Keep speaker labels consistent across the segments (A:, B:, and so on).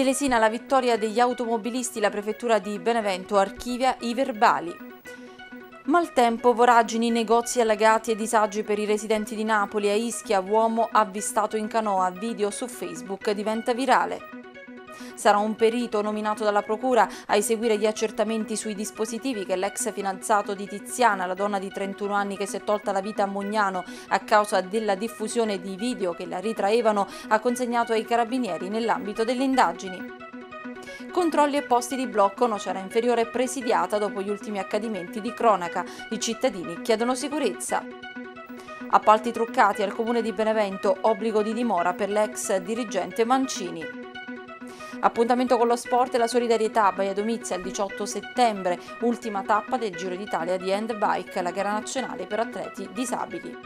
A: Telesina la vittoria degli automobilisti, la prefettura di Benevento archivia i verbali. Maltempo, voragini, negozi allagati e disagi per i residenti di Napoli. A Ischia, uomo avvistato in canoa, video su Facebook diventa virale. Sarà un perito nominato dalla Procura a eseguire gli accertamenti sui dispositivi che l'ex fidanzato di Tiziana, la donna di 31 anni che si è tolta la vita a Mognano a causa della diffusione di video che la ritraevano, ha consegnato ai carabinieri nell'ambito delle indagini. Controlli e posti di blocco nocera inferiore presidiata dopo gli ultimi accadimenti di cronaca. I cittadini chiedono sicurezza. Appalti truccati al comune di Benevento, obbligo di dimora per l'ex dirigente Mancini. Appuntamento con lo sport e la solidarietà Baia Domizia il 18 settembre, ultima tappa del Giro d'Italia di handbike, la gara nazionale per atleti disabili.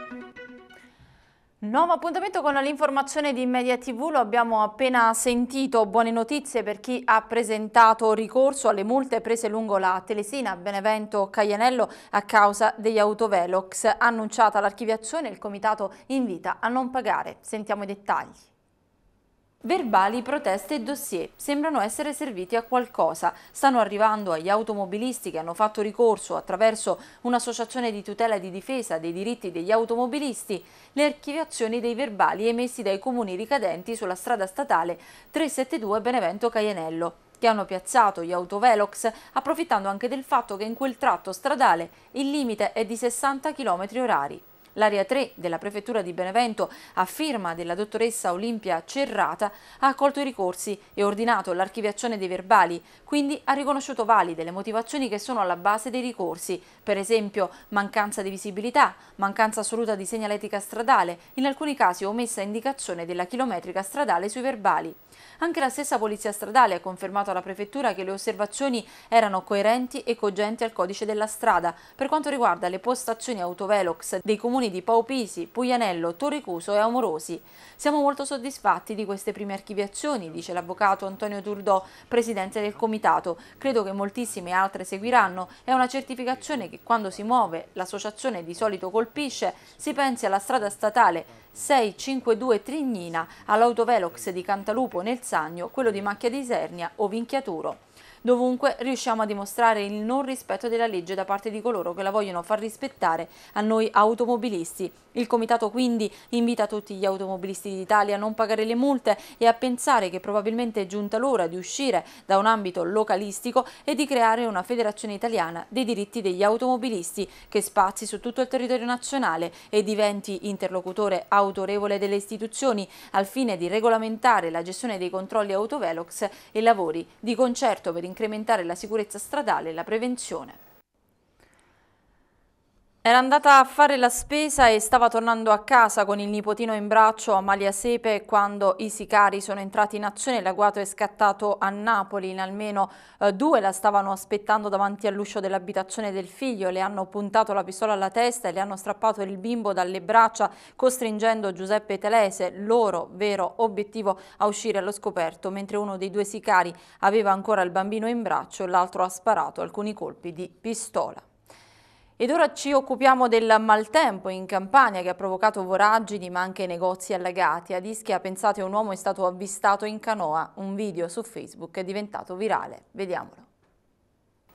A: Nuovo appuntamento con l'informazione di Media TV, lo abbiamo appena sentito, buone notizie per chi ha presentato ricorso alle multe prese lungo la Telesina Benevento Caianello a causa degli autovelox. Annunciata l'archiviazione, il comitato invita a non pagare. Sentiamo i dettagli. Verbali, proteste e dossier sembrano essere serviti a qualcosa. Stanno arrivando agli automobilisti che hanno fatto ricorso attraverso un'associazione di tutela e di difesa dei diritti degli automobilisti le archiviazioni dei verbali emessi dai comuni ricadenti sulla strada statale 372 Benevento Caianello che hanno piazzato gli autovelox approfittando anche del fatto che in quel tratto stradale il limite è di 60 km orari. L'area 3 della prefettura di Benevento, a firma della dottoressa Olimpia Cerrata, ha accolto i ricorsi e ordinato l'archiviazione dei verbali, quindi ha riconosciuto valide le motivazioni che sono alla base dei ricorsi, per esempio mancanza di visibilità, mancanza assoluta di segnaletica stradale, in alcuni casi omessa indicazione della chilometrica stradale sui verbali. Anche la stessa Polizia Stradale ha confermato alla Prefettura che le osservazioni erano coerenti e cogenti al codice della strada per quanto riguarda le postazioni autovelox dei comuni di Paupisi, Puglianello, Torricuso e Amorosi. Siamo molto soddisfatti di queste prime archiviazioni, dice l'avvocato Antonio Turdò, presidente del comitato. Credo che moltissime altre seguiranno. È una certificazione che quando si muove l'associazione di solito colpisce, si pensi alla strada statale 652 Trignina, all'autovelox di Cantalupo nel Sagno, quello di Macchia di Isernia o Vinchiaturo. Dovunque riusciamo a dimostrare il non rispetto della legge da parte di coloro che la vogliono far rispettare a noi automobilisti. Il Comitato quindi invita tutti gli automobilisti d'Italia a non pagare le multe e a pensare che probabilmente è giunta l'ora di uscire da un ambito localistico e di creare una federazione italiana dei diritti degli automobilisti che spazi su tutto il territorio nazionale e diventi interlocutore autorevole delle istituzioni al fine di regolamentare la gestione dei controlli autovelox e lavori di concerto per incrementare la sicurezza stradale e la prevenzione. Era andata a fare la spesa e stava tornando a casa con il nipotino in braccio Amalia Sepe quando i sicari sono entrati in azione. L'agguato è scattato a Napoli, in almeno eh, due la stavano aspettando davanti all'uscio dell'abitazione del figlio, le hanno puntato la pistola alla testa e le hanno strappato il bimbo dalle braccia costringendo Giuseppe Telese, loro vero obiettivo, a uscire allo scoperto mentre uno dei due sicari aveva ancora il bambino in braccio l'altro ha sparato alcuni colpi di pistola. Ed ora ci occupiamo del maltempo in Campania che ha provocato voragini ma anche negozi allagati. Ad Ischia, pensate, un uomo è stato avvistato in canoa. Un video su Facebook è diventato virale. Vediamolo.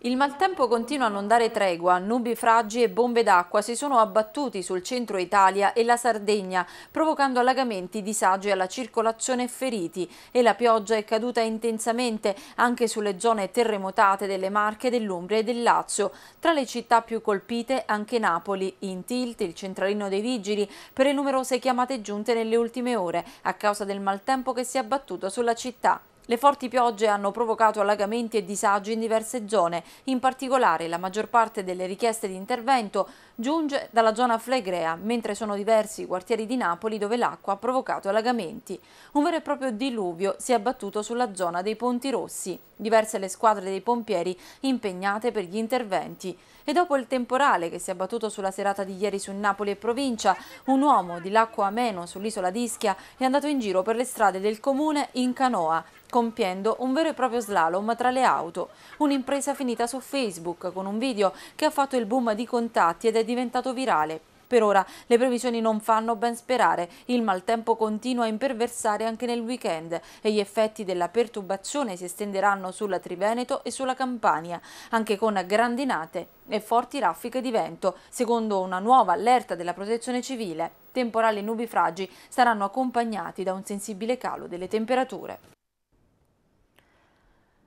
A: Il maltempo continua a non dare tregua, nubi fragi e bombe d'acqua si sono abbattuti sul centro Italia e la Sardegna, provocando allagamenti, disagi alla circolazione e feriti e la pioggia è caduta intensamente anche sulle zone terremotate delle Marche, dell'Umbria e del Lazio. Tra le città più colpite anche Napoli, in tilt il centralino dei vigili per le numerose chiamate giunte nelle ultime ore a causa del maltempo che si è abbattuto sulla città. Le forti piogge hanno provocato allagamenti e disagi in diverse zone, in particolare la maggior parte delle richieste di intervento giunge dalla zona Flegrea, mentre sono diversi i quartieri di Napoli dove l'acqua ha provocato allagamenti. Un vero e proprio diluvio si è abbattuto sulla zona dei Ponti Rossi, diverse le squadre dei pompieri impegnate per gli interventi. E dopo il temporale che si è abbattuto sulla serata di ieri su Napoli e provincia, un uomo di Lacco Ameno sull'isola di Ischia è andato in giro per le strade del comune in canoa, compiendo un vero e proprio slalom tra le auto. Un'impresa finita su Facebook con un video che ha fatto il boom di contatti ed è diventato virale. Per ora le previsioni non fanno ben sperare, il maltempo continua a imperversare anche nel weekend e gli effetti della perturbazione si estenderanno sulla Triveneto e sulla Campania, anche con grandinate e forti raffiche di vento, secondo una nuova allerta della protezione civile. Temporali nubifragi saranno accompagnati da un sensibile calo delle temperature.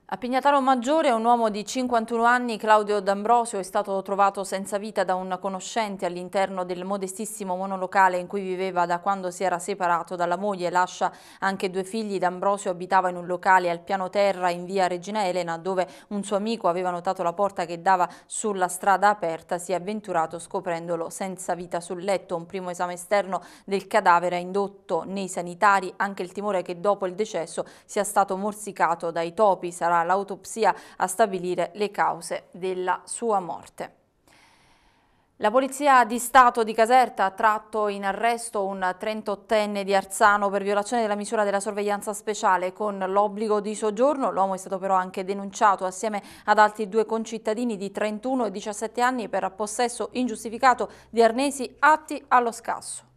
A: A Pignataro Maggiore un uomo di 51 anni, Claudio D'Ambrosio, è stato trovato senza vita da un conoscente all'interno del modestissimo monolocale in cui viveva da quando si era separato dalla moglie. Lascia anche due figli. D'Ambrosio abitava in un locale al piano terra in via Regina Elena dove un suo amico aveva notato la porta che dava sulla strada aperta. Si è avventurato scoprendolo senza vita sul letto. Un primo esame esterno del cadavere ha indotto nei sanitari anche il timore che dopo il decesso sia stato morsicato dai topi. Sarà l'autopsia a stabilire le cause della sua morte. La Polizia di Stato di Caserta ha tratto in arresto un 38enne di Arzano per violazione della misura della sorveglianza speciale con l'obbligo di soggiorno. L'uomo è stato però anche denunciato assieme ad altri due concittadini di 31 e 17 anni per possesso ingiustificato di arnesi atti allo scasso.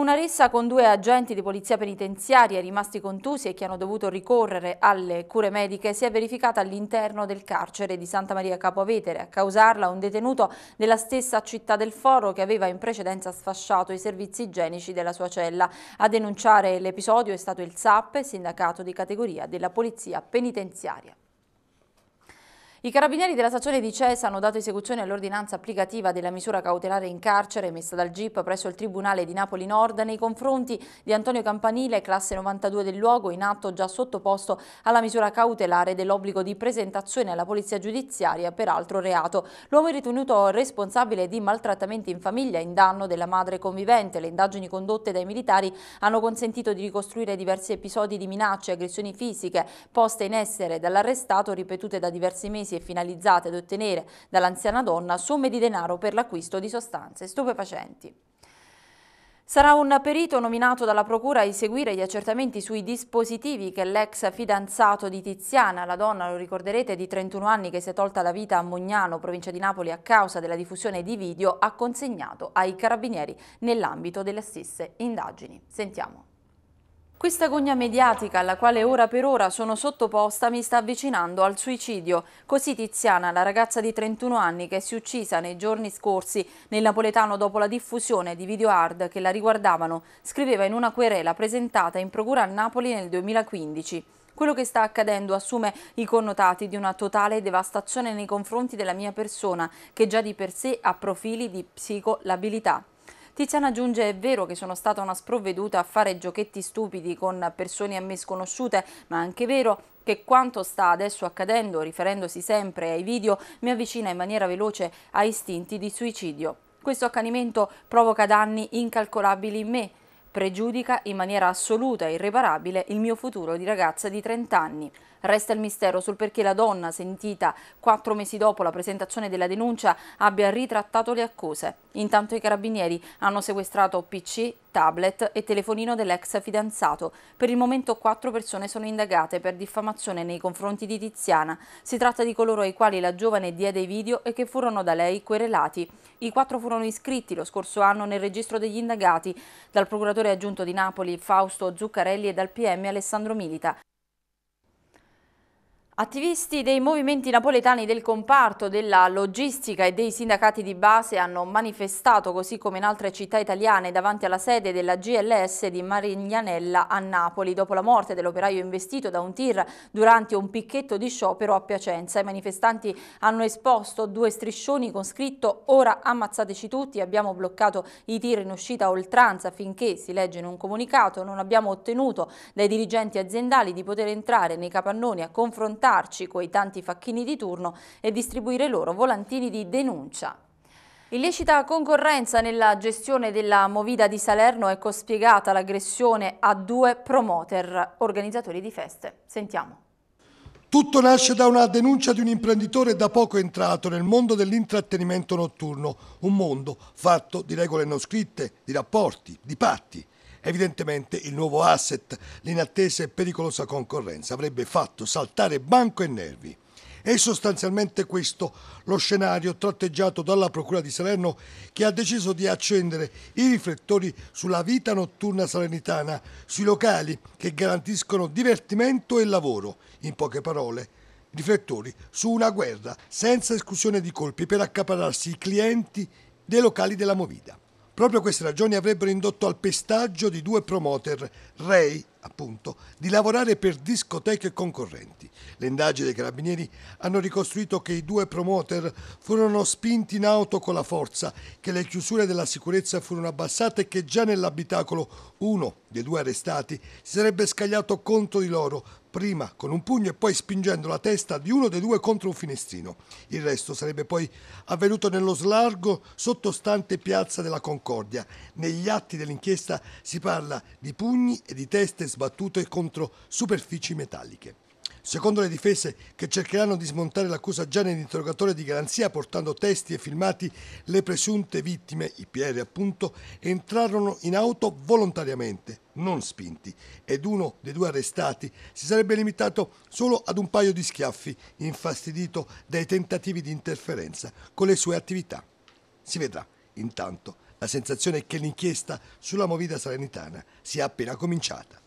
A: Una rissa con due agenti di polizia penitenziaria rimasti contusi e che hanno dovuto ricorrere alle cure mediche si è verificata all'interno del carcere di Santa Maria Capovetere. A causarla un detenuto della stessa città del Foro che aveva in precedenza sfasciato i servizi igienici della sua cella. A denunciare l'episodio è stato il SAP, sindacato di categoria della polizia penitenziaria. I carabinieri della stazione di Cesa hanno dato esecuzione all'ordinanza applicativa della misura cautelare in carcere messa dal GIP presso il Tribunale di Napoli Nord nei confronti di Antonio Campanile, classe 92 del luogo, in atto già sottoposto alla misura cautelare dell'obbligo di presentazione alla polizia giudiziaria per altro reato. L'uomo è ritenuto responsabile di maltrattamenti in famiglia in danno della madre convivente. Le indagini condotte dai militari hanno consentito di ricostruire diversi episodi di minacce e aggressioni fisiche poste in essere dall'arrestato ripetute da diversi mesi mesi e finalizzate ad ottenere dall'anziana donna somme di denaro per l'acquisto di sostanze stupefacenti. Sarà un perito nominato dalla Procura a eseguire gli accertamenti sui dispositivi che l'ex fidanzato di Tiziana, la donna, lo ricorderete, di 31 anni che si è tolta la vita a Mognano, provincia di Napoli, a causa della diffusione di video, ha consegnato ai carabinieri nell'ambito delle stesse indagini. Sentiamo. Questa gogna mediatica alla quale ora per ora sono sottoposta mi sta avvicinando al suicidio. Così Tiziana, la ragazza di 31 anni che si è uccisa nei giorni scorsi nel napoletano dopo la diffusione di video hard che la riguardavano, scriveva in una querela presentata in procura a Napoli nel 2015. Quello che sta accadendo assume i connotati di una totale devastazione nei confronti della mia persona, che già di per sé ha profili di psicolabilità. Tiziana aggiunge è vero che sono stata una sprovveduta a fare giochetti stupidi con persone a me sconosciute, ma è anche vero che quanto sta adesso accadendo, riferendosi sempre ai video, mi avvicina in maniera veloce a istinti di suicidio. Questo accanimento provoca danni incalcolabili in me, pregiudica in maniera assoluta e irreparabile il mio futuro di ragazza di 30 anni. Resta il mistero sul perché la donna, sentita quattro mesi dopo la presentazione della denuncia, abbia ritrattato le accuse. Intanto i carabinieri hanno sequestrato PC, tablet e telefonino dell'ex fidanzato. Per il momento quattro persone sono indagate per diffamazione nei confronti di Tiziana. Si tratta di coloro ai quali la giovane diede i video e che furono da lei querelati. I quattro furono iscritti lo scorso anno nel registro degli indagati dal procuratore aggiunto di Napoli Fausto Zuccarelli e dal PM Alessandro Milita. Attivisti dei movimenti napoletani del comparto della logistica e dei sindacati di base hanno manifestato, così come in altre città italiane, davanti alla sede della GLS di Marignanella a Napoli, dopo la morte dell'operaio investito da un tir durante un picchetto di sciopero a Piacenza. I manifestanti hanno esposto due striscioni con scritto «Ora ammazzateci tutti, abbiamo bloccato i tir in uscita a oltranza finché, si legge in un comunicato, non abbiamo ottenuto dai dirigenti aziendali di poter entrare nei capannoni a confrontare confrontarci coi tanti facchini di turno e distribuire loro volantini di denuncia. Illecita concorrenza nella gestione della Movida di Salerno è cospiegata l'aggressione a due promoter, organizzatori di feste. Sentiamo.
B: Tutto nasce da una denuncia di un imprenditore da poco entrato nel mondo dell'intrattenimento notturno, un mondo fatto di regole non scritte, di rapporti, di patti. Evidentemente il nuovo asset, l'inattesa e pericolosa concorrenza, avrebbe fatto saltare banco e nervi. È sostanzialmente questo lo scenario tratteggiato dalla Procura di Salerno che ha deciso di accendere i riflettori sulla vita notturna salernitana, sui locali che garantiscono divertimento e lavoro. In poche parole, riflettori su una guerra senza esclusione di colpi per accapararsi i clienti dei locali della Movida. Proprio queste ragioni avrebbero indotto al pestaggio di due promoter, Ray, appunto, di lavorare per discoteche concorrenti. Le indagini dei carabinieri hanno ricostruito che i due promoter furono spinti in auto con la forza, che le chiusure della sicurezza furono abbassate e che già nell'abitacolo uno dei due arrestati si sarebbe scagliato contro di loro, prima con un pugno e poi spingendo la testa di uno dei due contro un finestrino. Il resto sarebbe poi avvenuto nello slargo sottostante piazza della Concordia. Negli atti dell'inchiesta si parla di pugni e di teste sbattute contro superfici metalliche. Secondo le difese, che cercheranno di smontare l'accusa già nell'interrogatorio di garanzia portando testi e filmati, le presunte vittime, i PR appunto, entrarono in auto volontariamente, non spinti, ed uno dei due arrestati si sarebbe limitato solo ad un paio di schiaffi, infastidito dai tentativi di interferenza con le sue attività. Si vedrà, intanto, la sensazione è che l'inchiesta sulla movida salernitana sia appena cominciata.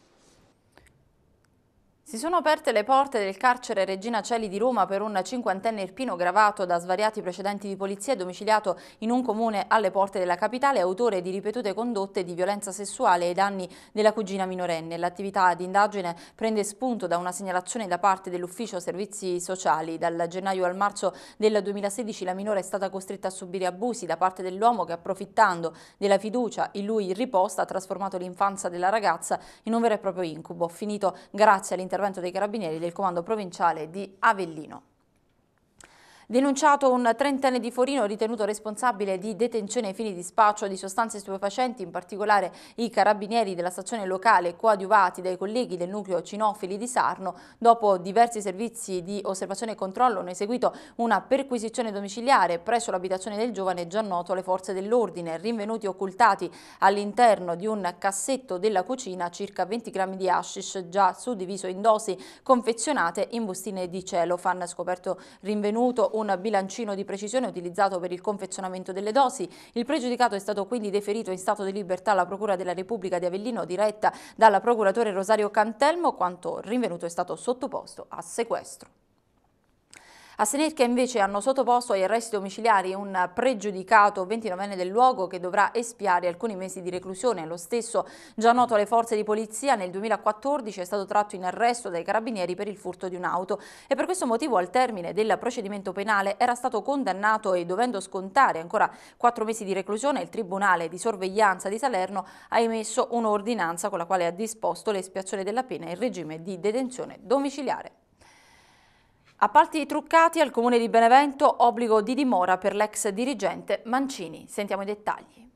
A: Si sono aperte le porte del carcere Regina Celi di Roma per un cinquantenne irpino gravato da svariati precedenti di polizia e domiciliato in un comune alle porte della capitale, autore di ripetute condotte di violenza sessuale ai danni della cugina minorenne. L'attività di indagine prende spunto da una segnalazione da parte dell'Ufficio Servizi Sociali. Dal gennaio al marzo del 2016 la minore è stata costretta a subire abusi da parte dell'uomo che approfittando della fiducia in lui riposta ha trasformato l'infanzia della ragazza in un vero e proprio incubo, finito grazie all'intervento intervento dei carabinieri del comando provinciale di Avellino. Denunciato un trentenne di Forino ritenuto responsabile di detenzione ai fini di spaccio di sostanze stupefacenti, in particolare i carabinieri della stazione locale coadiuvati dai colleghi del nucleo cinofili di Sarno, dopo diversi servizi di osservazione e controllo hanno eseguito una perquisizione domiciliare presso l'abitazione del giovane già noto alle forze dell'ordine, rinvenuti occultati all'interno di un cassetto della cucina circa 20 grammi di hashish già suddiviso in dosi confezionate in bustine di cellophane, scoperto rinvenuto un bilancino di precisione utilizzato per il confezionamento delle dosi. Il pregiudicato è stato quindi deferito in stato di libertà alla Procura della Repubblica di Avellino diretta dalla procuratore Rosario Cantelmo, quanto rinvenuto è stato sottoposto a sequestro. A Senerchia invece hanno sottoposto agli arresti domiciliari un pregiudicato 29enne del luogo che dovrà espiare alcuni mesi di reclusione. Lo stesso, già noto alle forze di polizia, nel 2014 è stato tratto in arresto dai carabinieri per il furto di un'auto e per questo motivo al termine del procedimento penale era stato condannato e dovendo scontare ancora quattro mesi di reclusione il Tribunale di Sorveglianza di Salerno ha emesso un'ordinanza con la quale ha disposto l'espiazione della pena in regime di detenzione domiciliare. Appalti truccati al Comune di Benevento, obbligo di dimora per l'ex dirigente Mancini. Sentiamo i dettagli.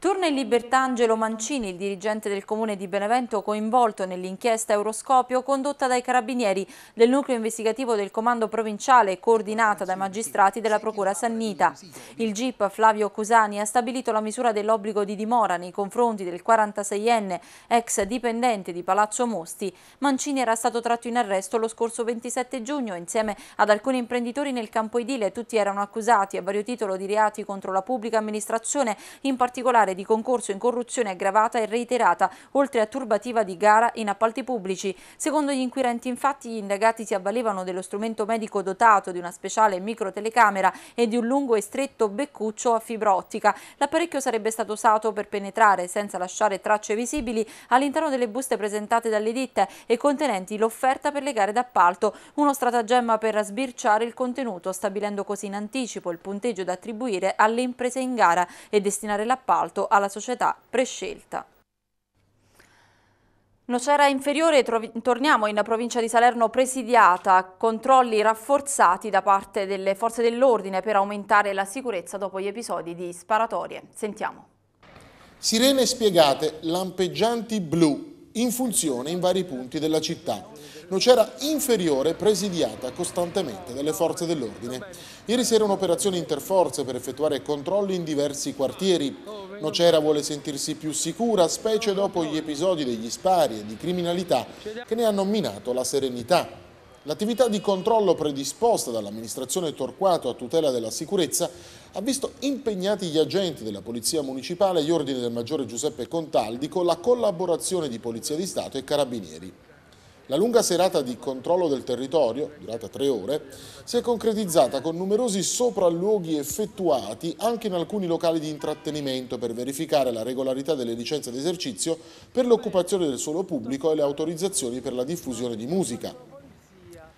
A: Torna in libertà Angelo Mancini, il dirigente del comune di Benevento coinvolto nell'inchiesta Euroscopio condotta dai carabinieri del nucleo investigativo del comando provinciale coordinata dai magistrati della procura Sannita. Il GIP Flavio Cusani ha stabilito la misura dell'obbligo di dimora nei confronti del 46enne ex dipendente di Palazzo Mosti. Mancini era stato tratto in arresto lo scorso 27 giugno insieme ad alcuni imprenditori nel campo edile. Tutti erano accusati a vario titolo di reati contro la pubblica amministrazione, in particolare particolare di concorso in corruzione aggravata e reiterata, oltre a turbativa di gara in appalti pubblici. Secondo gli inquirenti infatti gli indagati si avvalevano dello strumento medico dotato di una speciale microtelecamera e di un lungo e stretto beccuccio a fibra ottica. L'apparecchio sarebbe stato usato per penetrare senza lasciare tracce visibili all'interno delle buste presentate dalle ditte e contenenti l'offerta per le gare d'appalto, uno stratagemma per sbirciare il contenuto, stabilendo così in anticipo il punteggio da attribuire alle imprese in gara e destinare l'appalto dato alla società prescelta. Nocera inferiore, torniamo in provincia di Salerno presidiata, controlli rafforzati da parte delle forze dell'ordine per aumentare la sicurezza dopo gli episodi di sparatorie. Sentiamo.
C: Sirene spiegate, lampeggianti blu, in funzione in vari punti della città. Nocera inferiore presidiata costantemente dalle forze dell'ordine. Ieri sera un'operazione interforze per effettuare controlli in diversi quartieri. Nocera vuole sentirsi più sicura, specie dopo gli episodi degli spari e di criminalità che ne hanno minato la serenità. L'attività di controllo predisposta dall'amministrazione Torquato a tutela della sicurezza ha visto impegnati gli agenti della Polizia Municipale agli ordini del Maggiore Giuseppe Contaldi con la collaborazione di Polizia di Stato e Carabinieri. La lunga serata di controllo del territorio, durata tre ore, si è concretizzata con numerosi sopralluoghi effettuati anche in alcuni locali di intrattenimento per verificare la regolarità delle licenze d'esercizio per l'occupazione del suolo pubblico e le autorizzazioni per la diffusione di musica.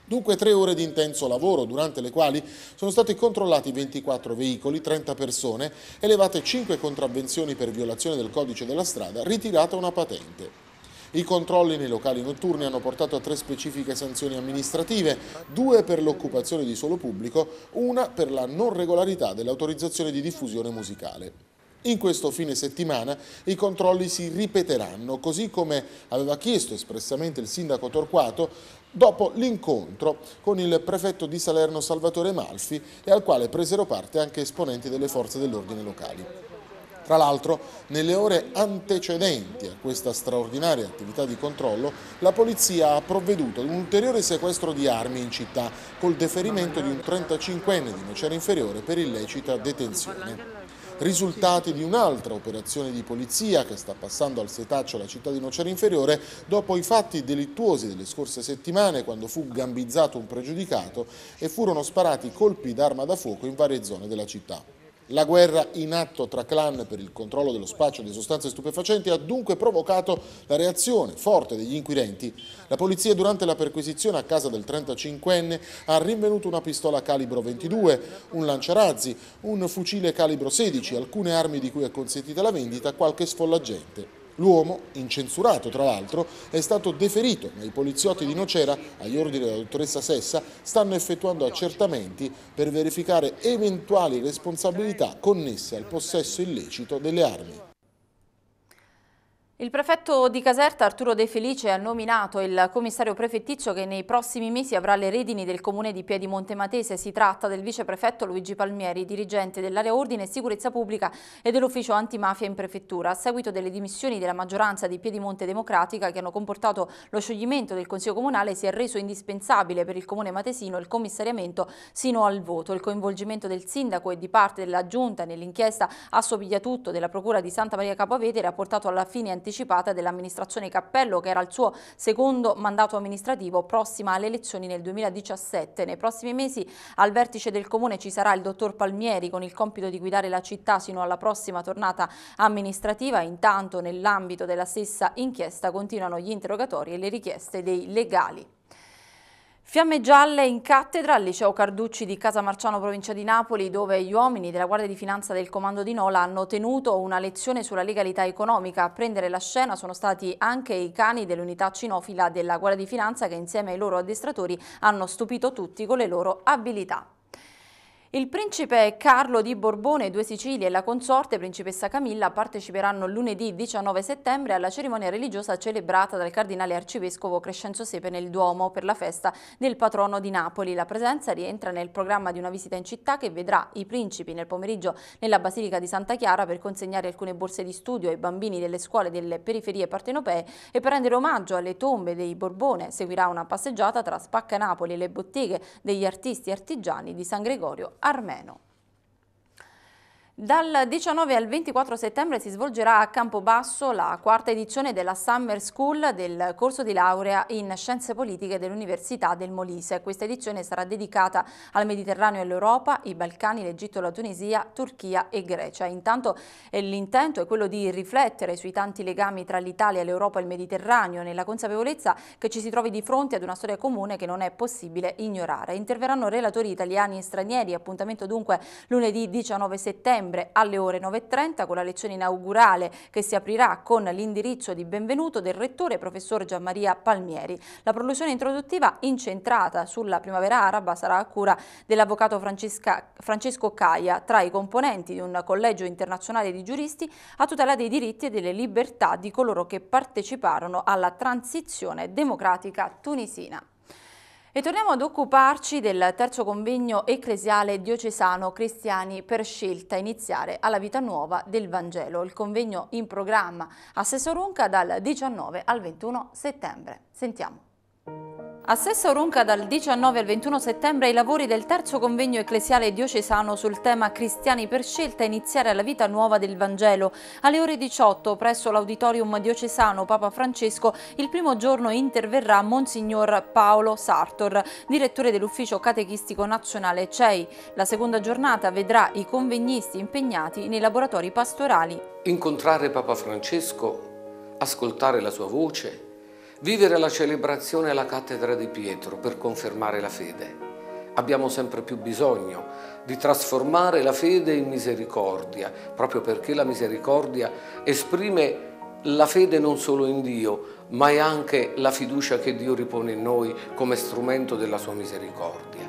C: Dunque tre ore di intenso lavoro, durante le quali sono stati controllati 24 veicoli, 30 persone, elevate 5 contravvenzioni per violazione del codice della strada, ritirata una patente. I controlli nei locali notturni hanno portato a tre specifiche sanzioni amministrative, due per l'occupazione di suolo pubblico, una per la non regolarità dell'autorizzazione di diffusione musicale. In questo fine settimana i controlli si ripeteranno, così come aveva chiesto espressamente il sindaco Torquato dopo l'incontro con il prefetto di Salerno Salvatore Malfi e al quale presero parte anche esponenti delle forze dell'ordine locali. Tra l'altro, nelle ore antecedenti a questa straordinaria attività di controllo, la polizia ha provveduto ad un ulteriore sequestro di armi in città col deferimento di un 35enne di Nocera Inferiore per illecita detenzione risultati di un'altra operazione di polizia che sta passando al setaccio la città di Nocera Inferiore dopo i fatti delittuosi delle scorse settimane quando fu gambizzato un pregiudicato e furono sparati colpi d'arma da fuoco in varie zone della città. La guerra in atto tra clan per il controllo dello spaccio di sostanze stupefacenti ha dunque provocato la reazione forte degli inquirenti. La polizia durante la perquisizione a casa del 35enne ha rinvenuto una pistola calibro 22, un lanciarazzi, un fucile calibro 16, alcune armi di cui è consentita la vendita, qualche sfollagente. L'uomo, incensurato tra l'altro, è stato deferito, ma i poliziotti di Nocera, agli ordini della dottoressa Sessa, stanno effettuando accertamenti per verificare eventuali responsabilità connesse al possesso illecito delle armi.
A: Il prefetto di Caserta Arturo De Felice ha nominato il commissario prefettizio che nei prossimi mesi avrà le redini del comune di Piedimonte Matese. Si tratta del viceprefetto Luigi Palmieri, dirigente dell'area ordine e sicurezza pubblica e dell'ufficio antimafia in prefettura, a seguito delle dimissioni della maggioranza di Piedimonte Democratica che hanno comportato lo scioglimento del Consiglio Comunale si è reso indispensabile per il comune matesino il commissariamento sino al voto. Il coinvolgimento del sindaco e di parte della giunta nell'inchiesta Assopigliatutto della procura di Santa Maria Capovetere ha portato alla fine anticipata anticipata dell'amministrazione Cappello che era il suo secondo mandato amministrativo prossima alle elezioni nel 2017. Nei prossimi mesi al vertice del comune ci sarà il dottor Palmieri con il compito di guidare la città sino alla prossima tornata amministrativa. Intanto nell'ambito della stessa inchiesta continuano gli interrogatori e le richieste dei legali. Fiamme gialle in cattedra al liceo Carducci di Casa Marciano, provincia di Napoli, dove gli uomini della Guardia di Finanza del Comando di Nola hanno tenuto una lezione sulla legalità economica. A prendere la scena sono stati anche i cani dell'unità cinofila della Guardia di Finanza che insieme ai loro addestratori hanno stupito tutti con le loro abilità. Il principe Carlo di Borbone, due Sicilie e la consorte principessa Camilla parteciperanno lunedì 19 settembre alla cerimonia religiosa celebrata dal cardinale arcivescovo Crescenzo Sepe nel Duomo per la festa del patrono di Napoli. La presenza rientra nel programma di una visita in città che vedrà i principi nel pomeriggio nella Basilica di Santa Chiara per consegnare alcune borse di studio ai bambini delle scuole delle periferie partenopee e per rendere omaggio alle tombe dei Borbone seguirà una passeggiata tra Spacca Napoli e le botteghe degli artisti artigiani di San Gregorio armeno. Dal 19 al 24 settembre si svolgerà a Campobasso la quarta edizione della Summer School del corso di laurea in Scienze Politiche dell'Università del Molise. Questa edizione sarà dedicata al Mediterraneo e all'Europa, i Balcani, l'Egitto, la Tunisia, Turchia e Grecia. Intanto eh, l'intento è quello di riflettere sui tanti legami tra l'Italia, l'Europa e il Mediterraneo, nella consapevolezza che ci si trovi di fronte ad una storia comune che non è possibile ignorare. Interverranno relatori italiani e stranieri, appuntamento dunque lunedì 19 settembre settembre alle ore 9.30 con la lezione inaugurale che si aprirà con l'indirizzo di benvenuto del rettore professor Gianmaria Palmieri. La prolusione introduttiva incentrata sulla primavera araba sarà a cura dell'avvocato Francesco Caia tra i componenti di un collegio internazionale di giuristi a tutela dei diritti e delle libertà di coloro che parteciparono alla transizione democratica tunisina. E torniamo ad occuparci del terzo convegno ecclesiale diocesano Cristiani per scelta, iniziare alla vita nuova del Vangelo. Il convegno in programma a Sessorunca dal 19 al 21 settembre. Sentiamo. A Sessa Orunca dal 19 al 21 settembre i lavori del terzo convegno ecclesiale diocesano sul tema Cristiani per scelta iniziare alla vita nuova del Vangelo. Alle ore 18 presso l'auditorium diocesano Papa Francesco il primo giorno interverrà Monsignor Paolo Sartor, direttore dell'Ufficio Catechistico Nazionale CEI. La seconda giornata vedrà i convegnisti impegnati nei laboratori pastorali.
D: Incontrare Papa Francesco, ascoltare la sua voce, Vivere la celebrazione alla cattedra di Pietro per confermare la fede. Abbiamo sempre più bisogno di trasformare la fede in misericordia, proprio perché la misericordia esprime la fede non solo in Dio, ma è anche la fiducia che Dio ripone in noi come strumento della sua misericordia.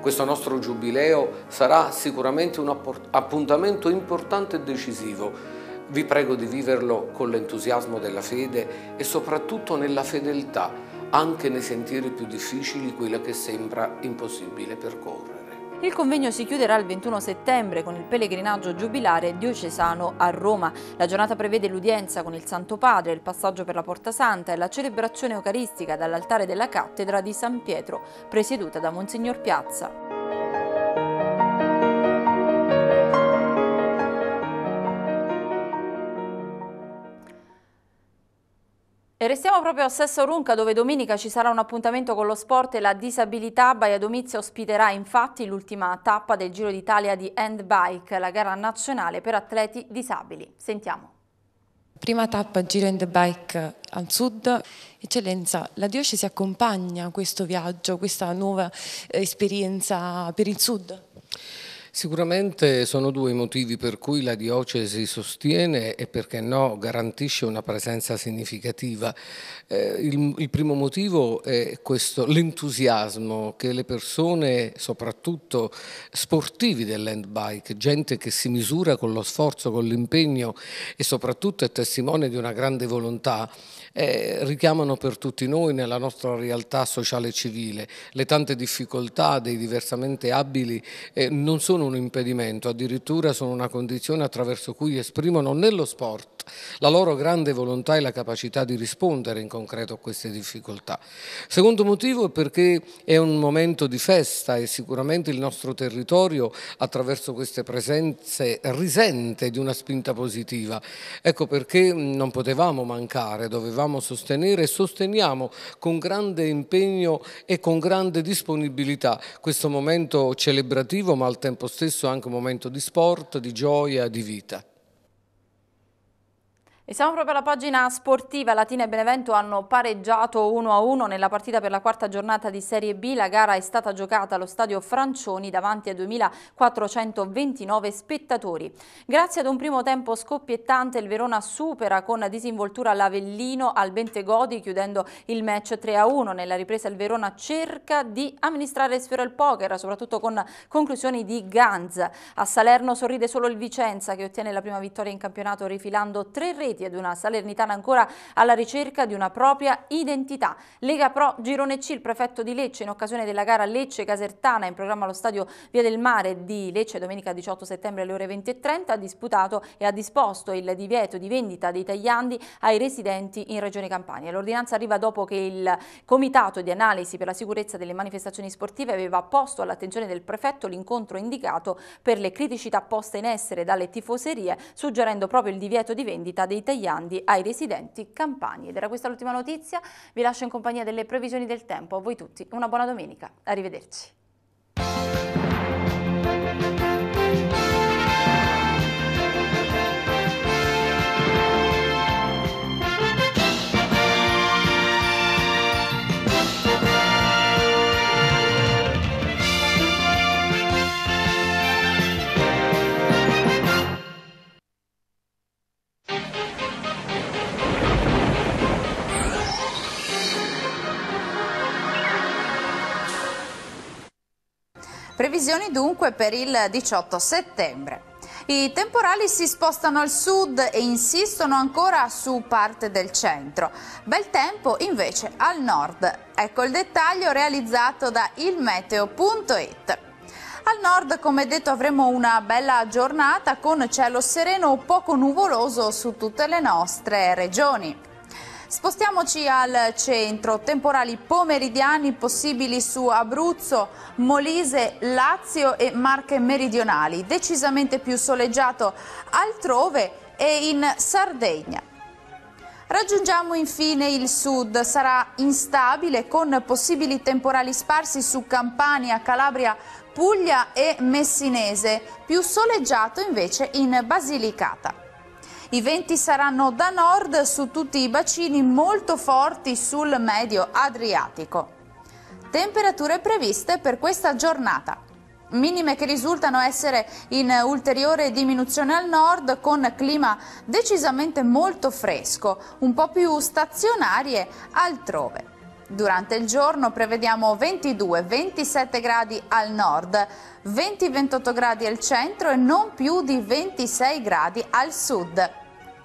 D: Questo nostro giubileo sarà sicuramente un appuntamento importante e decisivo vi prego di viverlo con l'entusiasmo della fede e soprattutto nella fedeltà, anche nei sentieri più difficili, quella che sembra impossibile percorrere.
A: Il convegno si chiuderà il 21 settembre con il pellegrinaggio giubilare diocesano a Roma. La giornata prevede l'udienza con il Santo Padre, il passaggio per la Porta Santa e la celebrazione eucaristica dall'altare della cattedra di San Pietro, presieduta da Monsignor Piazza. E restiamo proprio a Sesso Runca dove domenica ci sarà un appuntamento con lo sport e la disabilità. Baia Domizia ospiterà infatti l'ultima tappa del Giro d'Italia di Handbike, la gara nazionale per atleti disabili. Sentiamo.
E: Prima tappa Giro Handbike al sud. Eccellenza, la diocesi accompagna questo viaggio, questa nuova eh, esperienza per il sud?
D: Sicuramente sono due i motivi per cui la diocesi sostiene e perché no garantisce una presenza significativa. Eh, il, il, primo motivo è l'entusiasmo che le persone, soprattutto sportivi dell'handbike, gente che si misura con lo sforzo, con l'impegno e soprattutto è testimone di una grande volontà, eh, richiamano per tutti noi nella nostra realtà sociale e civile. Le tante difficoltà dei diversamente abili eh, non sono un impedimento, addirittura sono una condizione attraverso cui esprimono nello sport la loro grande volontà e la capacità di rispondere in concreto a queste difficoltà. Secondo motivo è perché è un momento di festa e sicuramente il nostro territorio attraverso queste presenze risente di una spinta positiva. Ecco perché non potevamo mancare, dovevamo dovevamo sostenere e sosteniamo con grande impegno e con grande disponibilità questo momento celebrativo ma al tempo stesso anche un momento di sport, di gioia, di vita.
A: E siamo proprio alla pagina sportiva, Latina e Benevento hanno pareggiato 1-1 nella partita per la quarta giornata di Serie B, la gara è stata giocata allo stadio Francioni davanti a 2.429 spettatori. Grazie ad un primo tempo scoppiettante il Verona supera con disinvoltura l'Avellino al Bentegodi chiudendo il match 3-1. Nella ripresa il Verona cerca di amministrare il poker, soprattutto con conclusioni di Ganz. A Salerno sorride solo il Vicenza che ottiene la prima vittoria in campionato rifilando tre reti Uniti ed una Salernitana ancora alla ricerca di una propria identità. Lega Pro Girone C, il prefetto di Lecce in occasione della gara Lecce-Casertana in programma allo stadio Via del Mare di Lecce domenica 18 settembre alle ore 20.30 ha disputato e ha disposto il divieto di vendita dei tagliandi ai residenti in Regione Campania. L'ordinanza arriva dopo che il Comitato di Analisi per la Sicurezza delle Manifestazioni Sportive aveva posto all'attenzione del prefetto l'incontro indicato per le criticità poste in essere dalle tifoserie, suggerendo proprio il divieto di vendita dei tagliandi ai residenti campani. Ed era questa l'ultima notizia, vi lascio in compagnia delle previsioni del tempo. A voi tutti una buona domenica, arrivederci.
F: Previsioni dunque per il 18 settembre. I temporali si spostano al sud e insistono ancora su parte del centro. Bel tempo invece al nord. Ecco il dettaglio realizzato da ilmeteo.it. Al nord, come detto, avremo una bella giornata con cielo sereno o poco nuvoloso su tutte le nostre regioni. Spostiamoci al centro, temporali pomeridiani possibili su Abruzzo, Molise, Lazio e Marche meridionali, decisamente più soleggiato altrove e in Sardegna. Raggiungiamo infine il sud, sarà instabile con possibili temporali sparsi su Campania, Calabria, Puglia e Messinese, più soleggiato invece in Basilicata. I venti saranno da nord su tutti i bacini molto forti sul medio Adriatico. Temperature previste per questa giornata. Minime che risultano essere in ulteriore diminuzione al nord con clima decisamente molto fresco, un po' più stazionarie altrove. Durante il giorno prevediamo 22-27 gradi al nord, 20-28 gradi al centro e non più di 26 gradi al sud.